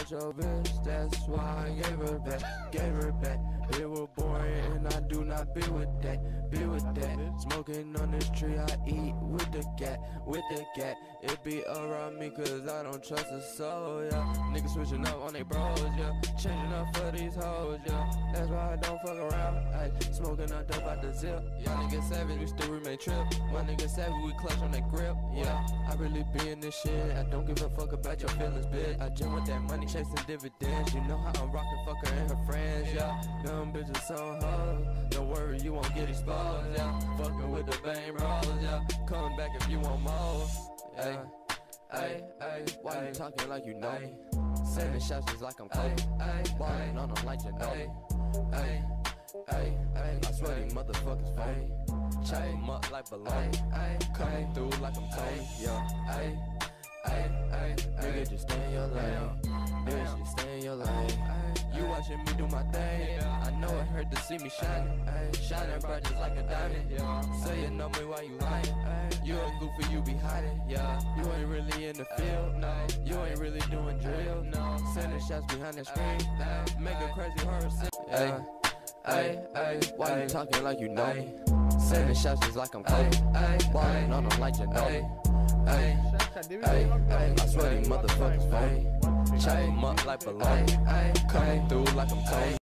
about your bitch, that's why I gave her back, gave her back. It was boring and I do not be with that, be with that. Smoking on this tree, I eat with the cat, with the cat. It be around me cause I don't trust a soul, yeah. Niggas switching up on they bros, yeah. Changing up for these hoes, yeah. That's why I don't fuck around, ayy. Smoking up dope out the zip. Y'all niggas savage, we still remain trip. My niggas savage, we clutch on that grip, yeah. Really be in this shit, I don't give a fuck about your feelings, bitch. I just with that money chasing dividends. You know how I'm rocking, fuck her and her friends, yeah. Them bitches so hoes. Don't worry, you won't get exposed, yeah. Fucking with the bang rolls, yeah. Come back if you want more. Hey, hey, hey, why you talking like you know? Sending shots just like I'm Kobe. Ballin' on them like you know. Hey, hey, hey, I swear these motherfuckers phony. Chop 'em up like bologna. Coming through like I'm Tony, yeah. Nigga, just stay in your lane. Bitch, just stay in your lane. You watching me do my thing. I know it hurt to see me shining. Shining bright just like a diamond. Say you know me while you lying. You a goofy, you be hiding. Yeah, you ain't really in the field. No, you ain't really doing drill. No, sending shots behind the screen. Make a crazy horror scene. Hey, hey, hey, why you talking like you know me? Sending shots just like I'm Kobe. Ballin' on them like you know me. Hey, hey, hey, I swear these motherfuckers phony. Chop 'em up like bologna. Coming through like I'm Tony.